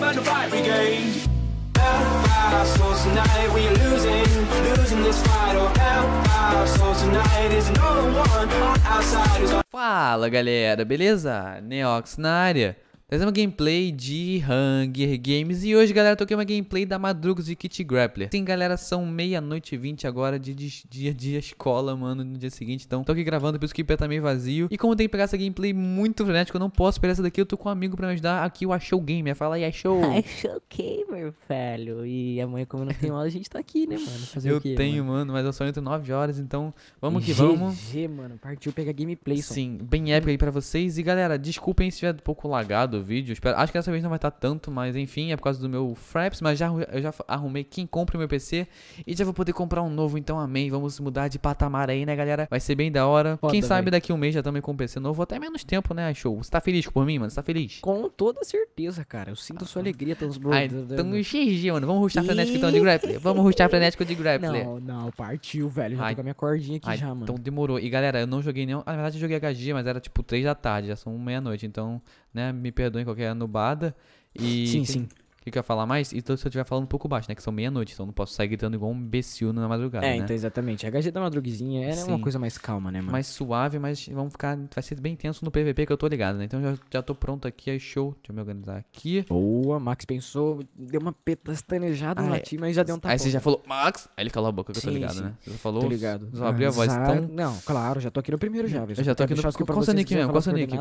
and the brigade. Our souls tonight, losing, losing this fight. Oh, our souls tonight no one on our side. Fala galera, beleza? Neox na área. Trazendo uma gameplay de Hunger Games e hoje, galera, eu toquei uma gameplay da Madrugos de Kit Grappler. Sim, galera, são meia-noite e vinte agora de dia de escola, mano, no dia seguinte. Então, tô aqui gravando, por isso que o pé tá meio vazio. E como tem que pegar essa gameplay muito frenética, eu não posso pegar essa daqui, eu tô com um amigo pra me ajudar aqui, o Achou Gamer. Fala aí, Achou. Achou gamer, velho. E amanhã, como não tem aula, a gente tá aqui, né, mano? Fazer eu quê, tenho, mano? mano, mas eu só entro 9 horas, então vamos que vamos. GG, mano. Partiu pegar gameplay. Sim, bem épico aí pra vocês. E galera, desculpem se tiver um pouco lagado vídeo. Espero, acho que dessa vez não vai estar tanto, mas enfim, é por causa do meu Fraps. Mas já, eu já arrumei quem compra o meu PC e já vou poder comprar um novo. Então, amém. Vamos mudar de patamar aí, né, galera? Vai ser bem da hora. Foda, quem sabe véi. daqui um mês já também com um PC novo, até menos tempo, né, show? Você tá feliz por mim, mano? Você tá feliz? Com toda certeza, cara. Eu sinto sua alegria, teus bro. Ah, então GG, mano. Vamos rushar frenético então de grappler. Vamos rushar frenético de grappler. Não, não, partiu, velho. Já Ai. tô com a minha cordinha aqui Ai, já, mano. então demorou. E galera, eu não joguei nenhum. Na verdade, eu joguei HG, mas era tipo 3 da tarde, já são meia-noite. Então, né, me perdoem qualquer anubada. E. Sim, sim. O que, que eu ia falar mais? Então, se eu estiver falando um pouco baixo, né? Que são meia-noite, então não posso sair gritando igual um imbecil na madrugada, É, né? então, exatamente. A HG da madruguezinha é uma Sim. coisa mais calma, né, mano? Mais suave, mas vamos ficar. Vai ser bem tenso no PVP que eu tô ligado, né? Então já, já tô pronto aqui, aí show. Deixa eu me organizar aqui. Boa, Max pensou, deu uma pestastanejada no Ah, é. latim, mas já deu um tapão. aí você já falou, Max! Aí ele calou a boca que eu tô Sim, ligado, sim. né? Você falou. Tô ligado. Só abriu a voz, então. Não, claro, já tô aqui no primeiro já, velho. Eu já tô aqui no- qual seu nick mesmo? Qual seu nick?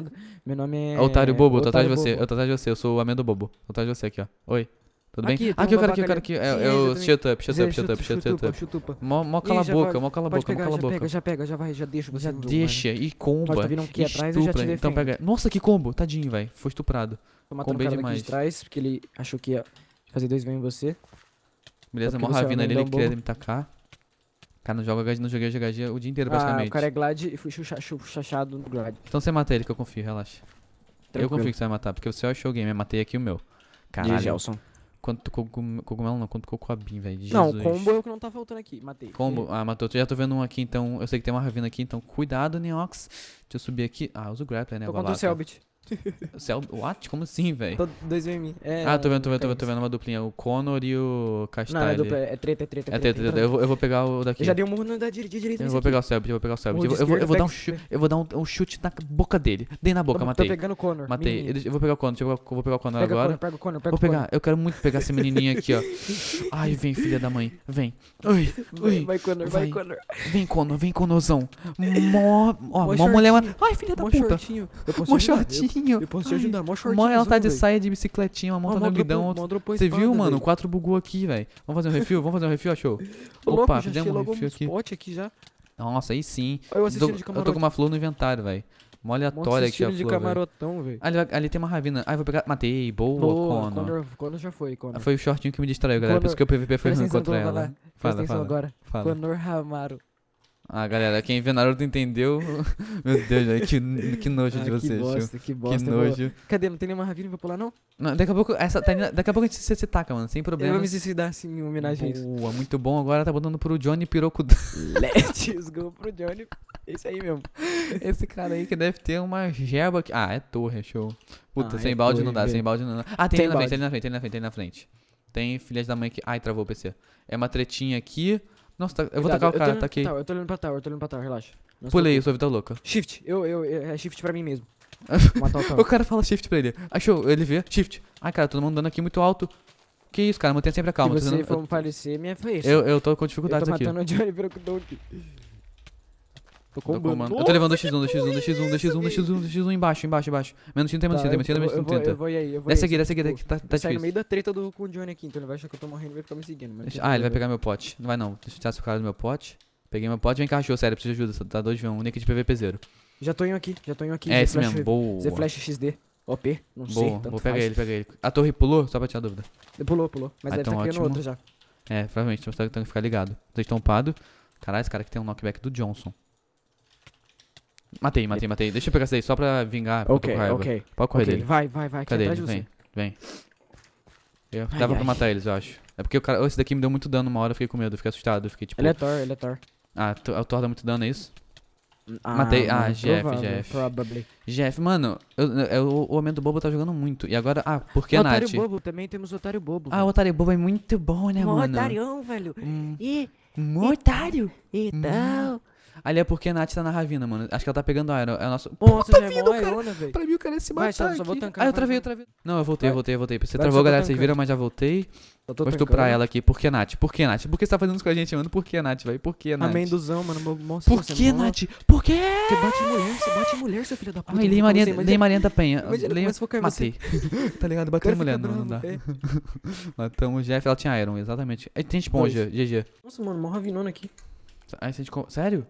Meu nome é... Otário Bobo, tô atrás de você. Eu tô atrás de você, eu sou o amendo bobo. Tô atrás de você aqui, ó. Oi. Tudo bem? Aqui, tem aqui quero aqui, quero aqui. É, é o shut up, shut up, shut up, shut up. Mó cala a já boca, mó cala a boca, mó cala a já boca. pega, já pega, já vai, já deixa Já deixa e comba. Pode, tá vindo aqui atrás, eu já te estupra. Então pega. Nossa, que combo, tadinho, velho. Foi estuprado. Combei cara demais. de trás, porque ele achou que ia fazer dois vem em você. Beleza, mó é ravina ali, ele queria me tacar. Cara, não joga não joguei HG o dia inteiro Ah, praticamente. o cara é Glad e fui chachado no Glad. Então você mata ele que eu confio, relaxa. Eu confio que você vai matar, porque você achou o game, eu matei aqui o meu. E Caralho. Gelson. Quanto cogum- cogumelo não, quanto cocobim, velho. Não, combo é o que não tá faltando aqui, matei. Combo? Ah, matou. Já tô vendo um aqui, então. Eu sei que tem uma ravina aqui, então cuidado, Neox. Deixa eu subir aqui. Ah, usa o grappler, né? Tô contra o. Selbit. Cel... What? Como assim, velho? Dois mim. É, Ah, tô vendo, tô vendo, tô é vendo, tô vendo uma duplinha. O Connor e o Não, é dupla, é treta, é treta, É, treta, treta. Eu, vou, eu vou pegar o daqui. Eu já dei um murro no da direita Eu vou pegar o Selbit, eu vou pegar o Selbit. Eu, eu vou, eu vou dar um chute, eu vou dar um, chute na boca dele. Dei na boca, Tô- matei. Tô pegando o Connor. Matei. Eu, vou pegar o Connor, eu, vou pegar o Connor Pega o agora. Connor, pega o Connor, pega Vou o Connor. pegar, eu quero muito pegar esse menininho aqui, ó. Ai, vem, filha da mãe. Vem. Ui, Vai, ui. vai, Connor, vai. Connor. Vem, Connor, vem, Connorzão. Mó, ó, Mó mó mulher. shortinho. Ai, filha da Mó puta. shortinho. Mó te ajudar, eu- shortinho. Eu posso te ajudar, mó shortinho. Mó ela tá de velho. saia de bicicletinha, uma mó no dropou Você viu, mano? velho. O 4 bugou aqui, velho. Vamos fazer um refil? Vamos fazer um refil, achou? Ô, louco, Opa, já fizemos um refil aqui. pote aqui já. Nossa, aí sim. Eu Tô- de eu tô com uma flor no inventário, velho. Mó aleatória aqui a de flor, velho. camarotão, velho. Ali, ali tem uma ravina. Ai, vou pegar. Matei. Boa, Boa. Connor, Connor já foi, Connor. Ah, Foi o shortinho que me distraiu, galera. Por isso que o PVP foi ruim contra ela. Presta Fala, fala. agora. fala. Connor Ramaro. Ah, galera, quem vê Naruto entendeu. Meu Deus, que, que nojo Ah, de que vocês, tio. bosta, que bosta. Que eu vou- nojo. Cadê? Não tem nenhuma ravina pra pular, não? Não, daqui a pouco, essa, tá daqui a pouco a gente se, se taca, mano, sem Ele vai problema. me suicidar assim em homenagem a isso. Boa, muito bom. Agora tá botando pro Johnny Piroco. Let's go pro Johnny. Esse aí mesmo. Esse cara aí que deve ter uma gerba aqui. Ah, é torre, show. Puta, Ah, sem é balde torre, não dá, velho. sem balde não dá. Ah, tem ali na frente, ali na frente, ali na frente, ali na frente. Tem filhas da mãe que. Ai, travou o PC. É uma tretinha aqui. Nossa, tá- eu vou Cuidado, tacar o tô cara, tá aqui. tower, Eu tô olhando pra tower, eu tô olhando pra tower, relaxa. Não Pulei, eu sou vida louca. Shift, eu, eu, eu- é shift pra mim mesmo. Matar o O cara fala shift pra ele. Achou, ele vê, shift. Ai, cara, todo mundo dando aqui muito alto. Que isso, cara, mantenha sempre a calma. Se tô você for falecer, minha foi isso. eu, eu tô com eu dificuldades tô aqui. matando o Johnny pelo Donkey. Tô combando. Eu tô levando 2x1, 2x1, 2x1, 2x1, 2x1, 2x1 embaixo, embaixo, embaixo. Menos 30, menos 30, menos 30, menos Tá, eu, vou, 30. aí, eu vou Desce aqui, desce aqui, tipo, tá, tá eu saio no difícil. meio da treta do, com o Johnny aqui, então ele vai achar que eu tô morrendo e vai ficar me seguindo. Ah, ele vai pegar meu pote. Não vai não. Deixa eu tirar esse cara do meu pote. Peguei meu pote, vem cá, achou, sério, preciso de ajuda. Tá 2 v 1 Nick de PVP zero. Já tô indo aqui, já tô indo aqui. É esse mesmo, boa. Z Flash XD. OP, não sei, Boa, vou pegar ele, pegar ele. A torre pulou? Só pra tirar dúvida. Pulou, pulou. Mas Ah, deve então tá criando outra já. É, provavelmente, então tem que ficar ligado. Vocês estão upados. Caralho, esse cara aqui tem um knockback do Johnson. Matei, matei, matei. Deixa eu pegar esse daí só pra vingar. porque Ok, ok. Pode correr ok. dele. Vai, vai, vai. Cadê ele? Vem, vem. Eu, Ai, dava pra ai. matar eles, eu acho. É porque o cara. oh, esse daqui me deu muito dano uma hora, eu fiquei com medo, eu fiquei assustado. Eu fiquei tipo. Ele é Thor, ele é Thor. Ah, to- o Thor dá muito dano, é isso? Matei. Ah, mano, Jeff, provável, Jeff. Probably. Jeff, mano, eu, eu- o Aumento Bobo tá jogando muito. E agora, ah, por que, Otário Nath? bobo, também temos otário bobo. Ah, o Otário Bobo é muito bom, né, mano? otarião, velho. Hum, E um otário. então. Ali é porque a Nath tá na Ravina, mano. Acho que ela tá pegando a Iron. É o nosso. Nossa, tá já é vindo, cara. aerona, velho. Pra mim o cara ia se Vai, matar só- só vou tancar, Ah, eu vai, travei, vai. eu travei. Não, eu voltei, eu Vai. voltei, eu voltei. Você Vai, travou, galera, vocês viram, mas já voltei. Eu tô Vou tancando. estuprar ela aqui. Por que, Nath? Por que, Nath? Por que você tá fazendo isso com a gente, mano? Por que, Nath, velho? Por que, Nath? Amenduzão, mano. mo- Mostra Por que, Nath? Por quê? Você bate mulher, você bate mulher, seu filho da puta. Ai, Lei Maria, imagina- Lei Maria da Penha. Imagina, Lei-. Matei. tá ligado? Bateu mulher, não, não dá. é. Matamos o Jeff, ela tinha Iron, exatamente. Aí tem esponja, GG. Nossa, mano, mó ravinona aqui. Aí você Sério?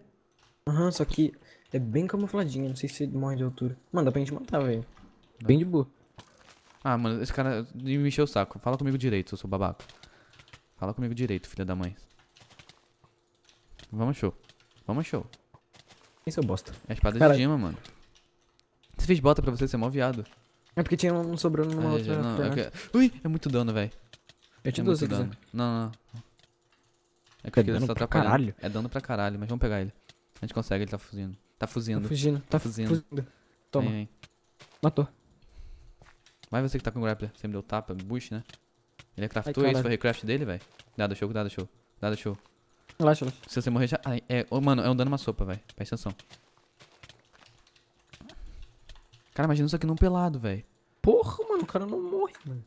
Aham, só que é bem camufladinho, não sei se morre de altura. Mano, dá pra gente matar, velho. Bem de boa. Ah, mano, esse cara me encheu o saco. Fala comigo direito, seu babaca. Fala comigo direito, filha da mãe. Vamos show. Vamos show. Quem seu bosta? É a espada de Dima, mano. Você fez bota pra você ser mó viado. É porque tinha um sobrando numa Ah, outra não, eu que- Ui, é muito dano, velho. Eu te É dou se quiser. dano. Não, não. É que É dano só pra atrapalhando. caralho. É dano pra caralho, mas vamos pegar ele. A gente consegue, ele tá fuzindo. Tá Tá fuzindo. fugindo, tá fuzindo. fugindo. Toma, Vem, vem. matou. Vai você que tá com o grappler. Você me deu tapa, bush, né? Ele craftou isso, foi recraft dele, velho. Dado show, dado show. Dado show. Relaxa, relaxa. Se você morrer já. Ai, é, ô, mano, é um dano uma sopa, velho. Presta atenção. Cara, imagina isso aqui num pelado, velho. Porra, mano, o cara não morre, mano.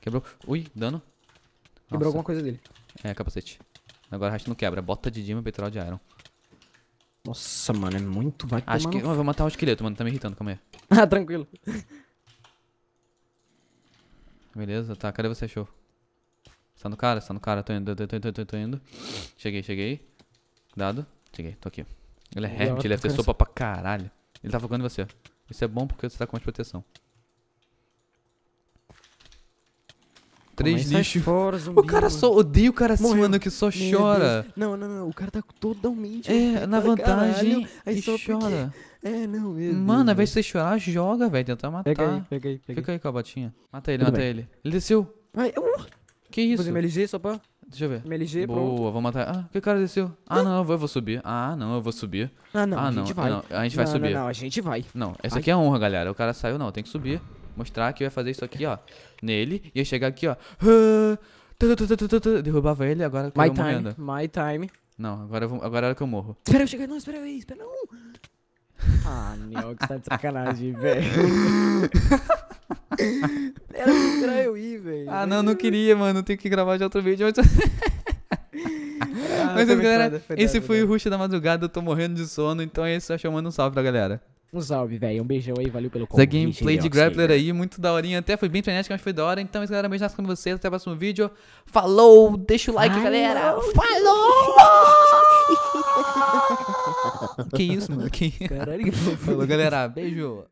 Quebrou. Ui, dano. Quebrou Nossa, alguma coisa dele. É, capacete. Agora o resto não quebra. Bota de Dima e peitoral de Iron. Nossa, mano, é muito. Vai Acho tomar que. no Eu vou matar o esqueleto, mano. Tá me irritando, calma aí. Ah, tranquilo. Beleza, tá. Cadê você, show? Você tá no cara? Você tá no cara? Tô indo, tô, tô, tô, tô, tô indo. Cheguei, cheguei. Cuidado. Cheguei, tô aqui. Ele é hermit, ele deve ter sopa pra caralho. Ele tá focando em você. Isso é bom porque você tá com mais proteção. Três sai lixos. Fora, zumbi, O cara mano. só. Odeio o cara assim, Morreu. mano, que só Meu chora. Deus. Não, não, não. O cara tá totalmente. É, na vantagem. caralho. Aí e só porque- chora. É, não, meu Mano, ao invés de você chorar, joga, velho. Tenta matar. Pega aí, pega aí, pega Fica aí com a botinha. Mata ele, Tudo mata bem. ele. Ele desceu. Vai, uh, Que isso? fazer MLG só pra. Deixa eu ver. MLG, pronto. Boa, vou matar. Ah, que cara desceu? Ah, não, eu vou, eu vou subir. Ah, não, eu vou subir. Ah, não, ah, a não, gente vai. não, a gente vai não, subir. Não, não, a gente vai. Não, essa Ai. aqui é a honra, galera. O cara saiu, não, tem que subir. Mostrar que eu ia fazer isso aqui, ó. Nele. E ia chegar aqui, ó. Derrubava ele, agora My caiu time, morrendo. my time. Não, agora, eu vou, agora é hora que eu morro. Espera eu chegar, não, espera aí, espera não. Ah, Niox, tá de sacanagem, velho. Era pra eu ir, velho. Ah, não, não queria, mano. Tenho que gravar de outro vídeo. Mas, Ah, mas galera, foda, foi esse foi o foda. Rush da madrugada. Eu tô morrendo de sono. Então é isso. Eu mando um salve pra galera. Um salve, velho. Um beijão aí, valeu pelo Essa convite. gameplay de Grappler aí, muito daorinha. Até foi bem frenética, mas foi da hora. Então, galera. Beijo com vocês. Até o próximo vídeo. Falou! Deixa o like, Falou! galera! Falou! que isso, mano? Que... Caralho, que. Falou, galera. Beijo.